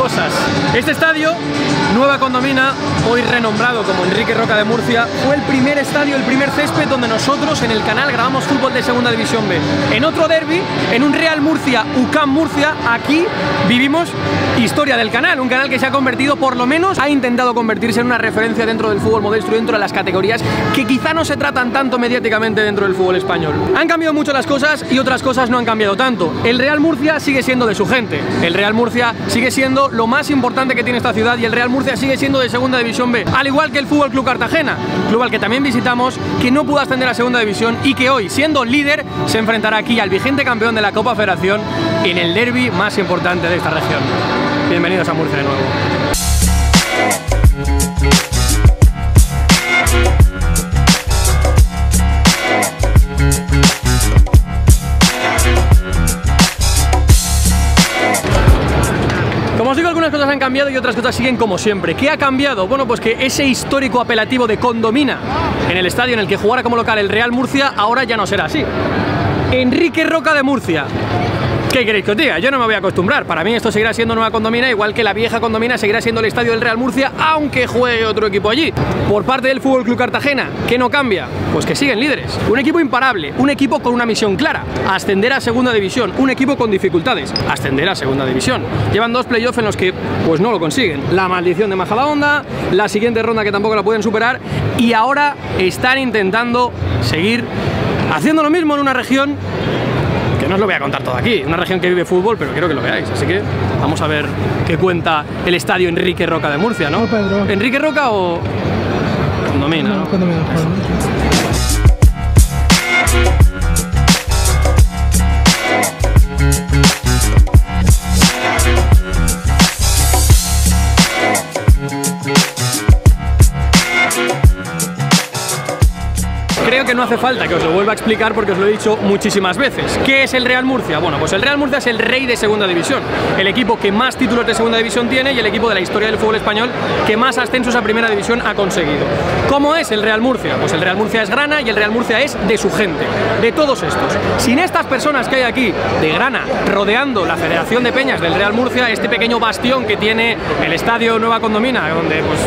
cosas. Este estadio, Nueva Condomina, hoy renombrado como Enrique Roca de Murcia, fue el primer estadio, el primer césped donde nosotros en el canal grabamos fútbol de Segunda División B. En otro derby, en un Real Murcia, UCAM Murcia, aquí vivimos historia del canal, un canal que se ha convertido, por lo menos, ha intentado convertirse en una referencia dentro del fútbol modesto y dentro de las categorías que quizá no se tratan tanto mediáticamente dentro del fútbol español. Han cambiado mucho las cosas y otras cosas no han cambiado tanto. El Real Murcia sigue siendo de su gente, el Real Murcia sigue siendo lo más importante que tiene esta ciudad y el Real Murcia sigue siendo de Segunda División B, al igual que el Fútbol Club Cartagena, club al que también visitamos, que no pudo ascender a Segunda División y que hoy, siendo líder, se enfrentará aquí al vigente campeón de la Copa Federación en el derby más importante de esta región. Bienvenidos a Murcia de nuevo. Cambiado y otras cosas siguen como siempre. ¿Qué ha cambiado? Bueno, pues que ese histórico apelativo de condomina en el estadio en el que jugara como local el Real Murcia ahora ya no será así. Enrique Roca de Murcia. ¿Qué queréis que os diga? Yo no me voy a acostumbrar. Para mí esto seguirá siendo Nueva Condomina, igual que la vieja Condomina seguirá siendo el estadio del Real Murcia, aunque juegue otro equipo allí. Por parte del Fútbol Club Cartagena, ¿qué no cambia? Pues que siguen líderes. Un equipo imparable, un equipo con una misión clara, ascender a Segunda División, un equipo con dificultades, ascender a Segunda División. Llevan dos playoffs en los que pues no lo consiguen. La maldición de Majadahonda, la siguiente ronda que tampoco la pueden superar y ahora están intentando seguir haciendo lo mismo en una región no os lo voy a contar todo aquí, una región que vive fútbol, pero quiero que lo veáis, así que vamos a ver qué cuenta el estadio Enrique Roca de Murcia, ¿no? No, Pedro. ¿Enrique Roca o Condomina, no? Me Creo que no hace falta que os lo vuelva a explicar porque os lo he dicho muchísimas veces. ¿Qué es el Real Murcia? Bueno, pues el Real Murcia es el rey de Segunda División, el equipo que más títulos de Segunda División tiene y el equipo de la historia del fútbol español que más ascensos a Primera División ha conseguido. ¿Cómo es el Real Murcia? Pues el Real Murcia es grana y el Real Murcia es de su gente, de todos estos. Sin estas personas que hay aquí de grana rodeando la Federación de Peñas del Real Murcia, este pequeño bastión que tiene el Estadio Nueva Condomina, donde pues,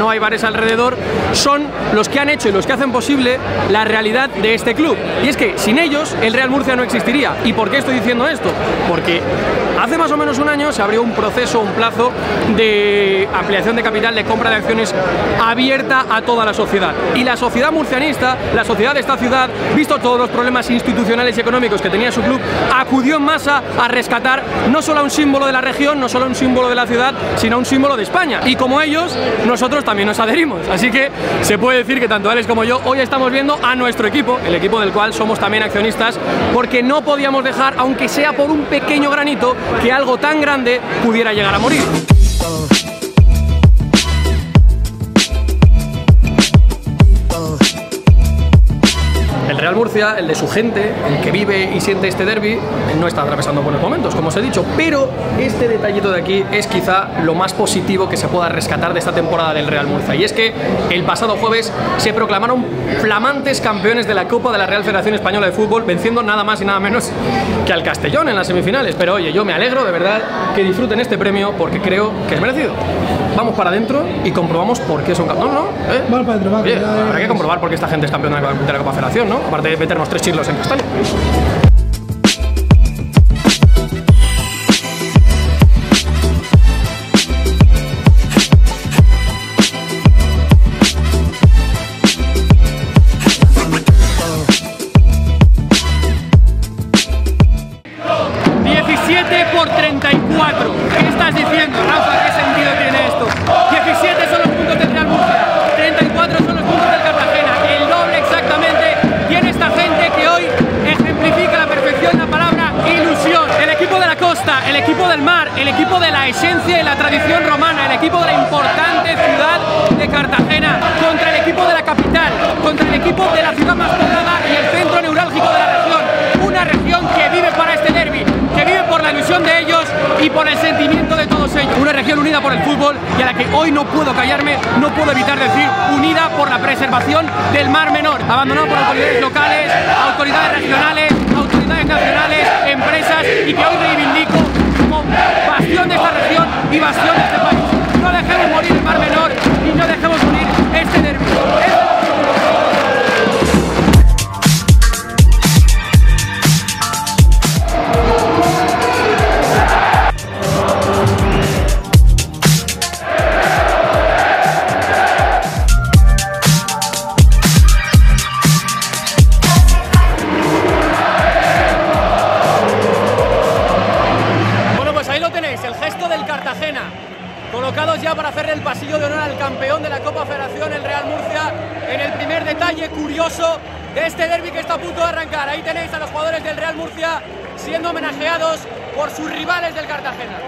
no hay bares alrededor, son los que han hecho y los que hacen posible la realidad de este club. Y es que sin ellos el Real Murcia no existiría. ¿Y por qué estoy diciendo esto? Porque hace más o menos un año se abrió un proceso, un plazo de ampliación de capital, de compra de acciones abierta a toda la sociedad. Y la sociedad murcianista, la sociedad de esta ciudad, visto todos los problemas institucionales y económicos que tenía su club, acudió en masa a rescatar no solo a un símbolo de la región, no solo a un símbolo de la ciudad, sino a un símbolo de España. Y como ellos, nosotros también nos adherimos. Así que se puede decir que tanto Alex como yo hoy estamos viendo a nuestro equipo, el equipo del cual somos también accionistas, porque no podíamos dejar, aunque sea por un pequeño granito, que algo tan grande pudiera llegar a morir. Real Murcia, el de su gente, el que vive y siente este derby, no está atravesando buenos momentos, como os he dicho, pero este detallito de aquí es quizá lo más positivo que se pueda rescatar de esta temporada del Real Murcia. Y es que el pasado jueves se proclamaron flamantes campeones de la Copa de la Real Federación Española de Fútbol, venciendo nada más y nada menos que al Castellón en las semifinales. Pero oye, yo me alegro de verdad que disfruten este premio porque creo que es merecido. Vamos para adentro y comprobamos por qué son campeones. No, no, ¿eh? Vale, Pedro, va, Oye, que ya- habrá que comprobar por qué esta gente es campeona de la de la Copa Federación, ¿no? De meternos tres chirlos en Castalia. ...17 por 34. ¿Qué estás diciendo, Rafa? El equipo de la esencia y la tradición romana, el equipo de la importante ciudad de Cartagena, contra el equipo de la capital, contra el equipo de la ciudad más poblada y el centro neurálgico de la región. Una región que vive para este derby, que vive por la ilusión de ellos y por el sentimiento de todos ellos. Una región unida por el fútbol y a la que hoy no puedo callarme, no puedo evitar decir unida por la preservación del Mar Menor, abandonado por autoridades locales, autoridades regionales, autoridades nacionales, empresas y que hoy reivindico bastión de esta región y bastión de este país. Ya para hacer el pasillo de honor al campeón de la Copa Federación, el Real Murcia, en el primer detalle curioso de este derby que está a punto de arrancar. Ahí tenéis a los jugadores del Real Murcia siendo homenajeados por sus rivales del Cartagena.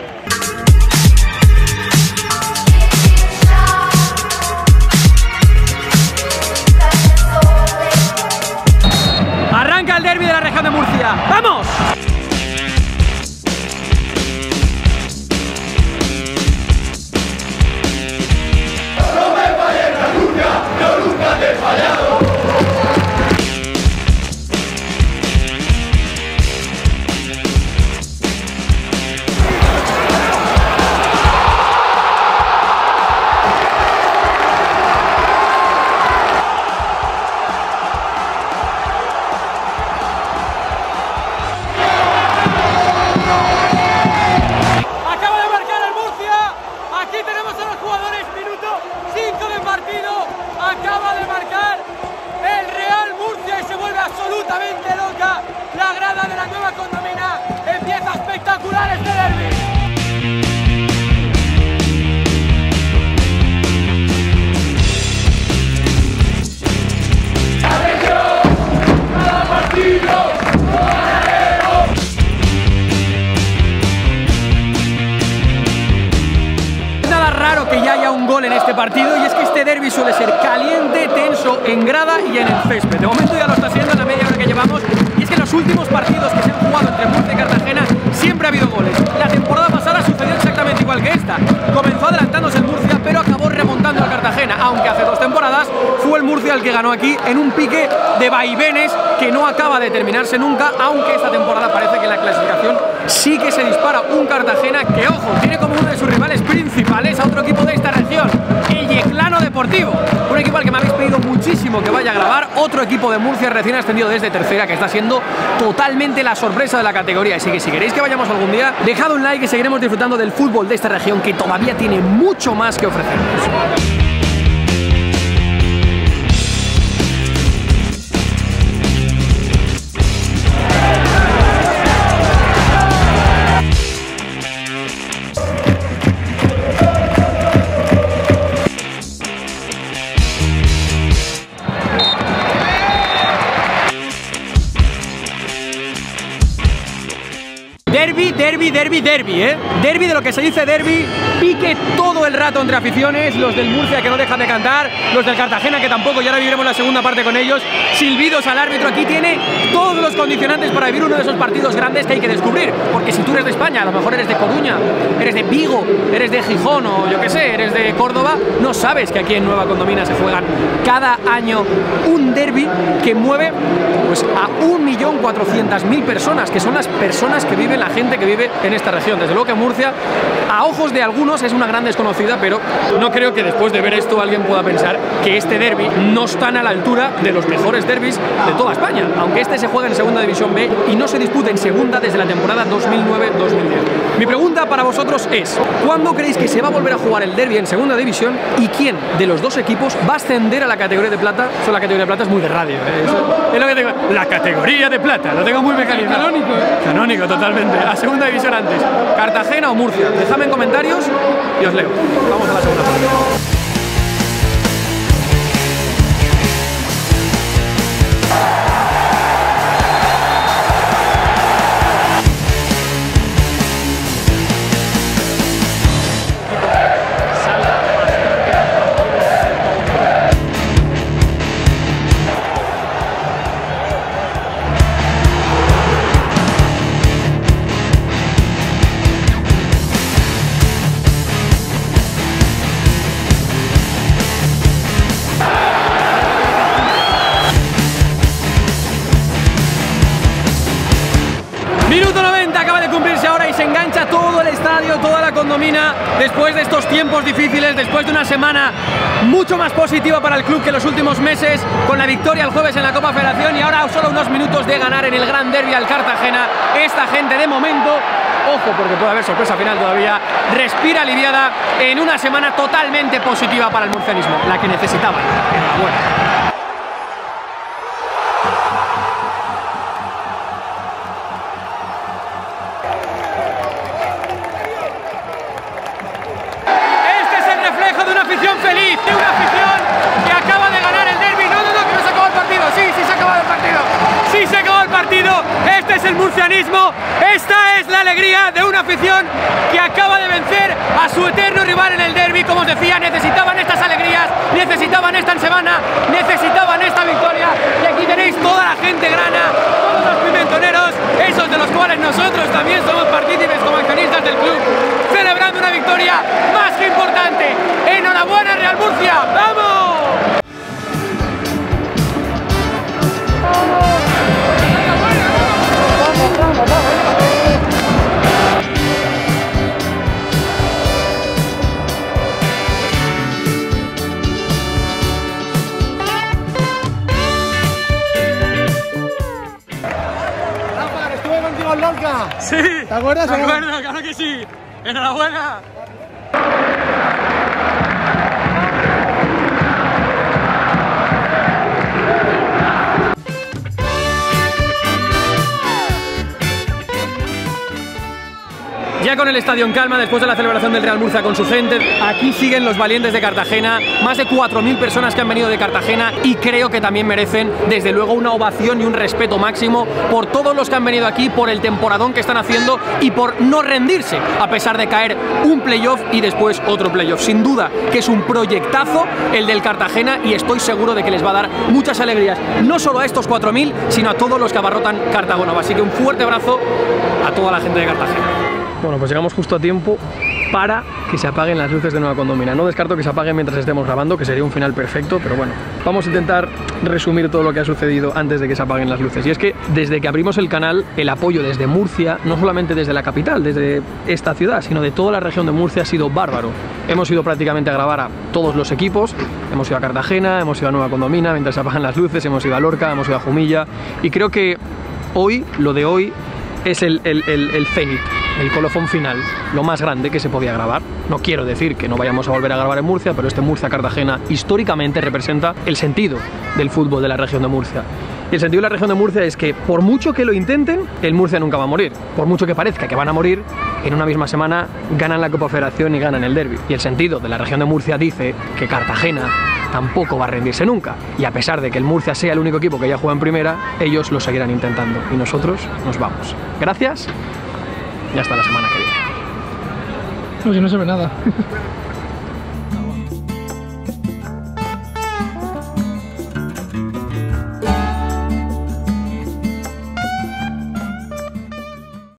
Partido y es que este derby suele ser caliente, tenso, en grada y en el césped. De momento ya lo está siendo en la media hora que llevamos y es que en los últimos partidos que se han jugado entre Murcia y Cartagena siempre ha habido goles. La temporada pasada sucedió exactamente igual que esta. Comenzó adelantándose el Murcia pero acabó remontando al Cartagena, aunque hace dos temporadas fue el Murcia el que ganó aquí en un pique de vaivenes que no acaba de terminarse nunca, aunque esta temporada parece que la clasificación sí que se dispara un Cartagena que, ojo, tiene como uno de sus rivales principales a otro equipo de esta región, Un equipo al que me habéis pedido muchísimo que vaya a grabar, otro equipo de Murcia recién ascendido desde tercera, que está siendo totalmente la sorpresa de la categoría. Así que si queréis que vayamos algún día, dejad un like y seguiremos disfrutando del fútbol de esta región que todavía tiene mucho más que ofrecernos. Derby, ¿eh? Derby de lo que se dice derby, pique todo el rato entre aficiones, los del Murcia que no dejan de cantar, los del Cartagena que tampoco, y ahora viviremos la segunda parte con ellos, silbidos al árbitro, aquí tiene todos los condicionantes para vivir uno de esos partidos grandes que hay que descubrir, porque si tú eres de España, a lo mejor eres de Coruña, eres de Vigo, eres de Gijón o yo qué sé, eres de Córdoba, no sabes que aquí en Nueva Condomina se juegan cada año un derby que mueve pues a 1.400.000 personas, que son las personas que viven, la gente que vive en esta región. Desde luego que Murcia, a ojos de algunos, es una gran desconocida, pero no creo que después de ver esto alguien pueda pensar que este derby no está a la altura de los mejores derbis de toda España, aunque este se juega en Segunda División B y no se disputa en Segunda desde la temporada 2009-2010. Mi pregunta para vosotros es, ¿cuándo creéis que se va a volver a jugar el derby en Segunda División y quién de los dos equipos va a ascender a la categoría de plata? Eso la categoría de plata es muy de radio, ¿eh? Eso- es lo que tengo. La categoría de plata, lo tengo muy mecanizado. Canónico, Canónico, totalmente. A segunda división antes. ¿Cartagena o Murcia? Dejadme en comentarios y os leo. Vamos a la segunda parte. Tiempos difíciles, después de una semana mucho más positiva para el club que los últimos meses, con la victoria el jueves en la Copa Federación y ahora solo unos minutos de ganar en el Gran Derby al Cartagena. Esta gente de momento ojo porque puede haber sorpresa final todavía, respira aliviada en una semana totalmente positiva para el murcianismo, la que. Enhorabuena. Afición feliz, de una afición que acaba de ganar el derby. No, no, no, que no se acabó el partido. Sí, sí se acabó el partido. Sí se acabó el partido. Este es el murcianismo. Esta es la alegría de una afición que acaba de vencer a su eterno rival en el derby. Como os decía, necesitaban estas alegrías, necesitaban esta semana, necesitaban esta victoria. Y aquí tenéis toda la gente grana, todos los pimentoneros, esos estuve contigo en Lorca. Sí, ¿Te acuerdas Me acuerdo, claro que sí. Enhorabuena. Ya con el estadio en calma, después de la celebración del Real Murcia con su gente, aquí siguen los valientes de Cartagena, más de 4.000 personas que han venido de Cartagena y creo que también merecen, desde luego, una ovación y un respeto máximo por todos los que han venido aquí, por el temporadón que están haciendo y por no rendirse, a pesar de caer un playoff y después otro playoff. Sin duda que es un proyectazo el del Cartagena y estoy seguro de que les va a dar muchas alegrías, no solo a estos 4.000, sino a todos los que abarrotan Cartagonova. Así que un fuerte abrazo a toda la gente de Cartagena. Bueno, pues llegamos justo a tiempo para que se apaguen las luces de Nueva Condomina. No descarto que se apaguen mientras estemos grabando, que sería un final perfecto, pero bueno, vamos a intentar resumir todo lo que ha sucedido antes de que se apaguen las luces. Y es que desde que abrimos el canal, el apoyo desde Murcia, no solamente desde la capital, desde esta ciudad, sino de toda la región de Murcia ha sido bárbaro. Hemos ido prácticamente a grabar a todos los equipos, hemos ido a Cartagena, hemos ido a Nueva Condomina mientras se apagan las luces, hemos ido a Lorca, hemos ido a Jumilla, y creo que hoy, lo de hoy, es el, el, el, el cenit, el colofón final, lo más grande que se podía grabar. No quiero decir que no vayamos a volver a grabar en Murcia, pero este Murcia-Cartagena históricamente representa el sentido del fútbol de la región de Murcia. Y el sentido de la región de Murcia es que por mucho que lo intenten, el Murcia nunca va a morir. Por mucho que parezca que van a morir, en una misma semana ganan la Copa Federación y ganan el derby. Y el sentido de la región de Murcia dice que Cartagena tampoco va a rendirse nunca. Y a pesar de que el Murcia sea el único equipo que ya juega en primera, ellos lo seguirán intentando. Y nosotros nos vamos. Gracias y hasta la semana que viene. No, si no se ve nada.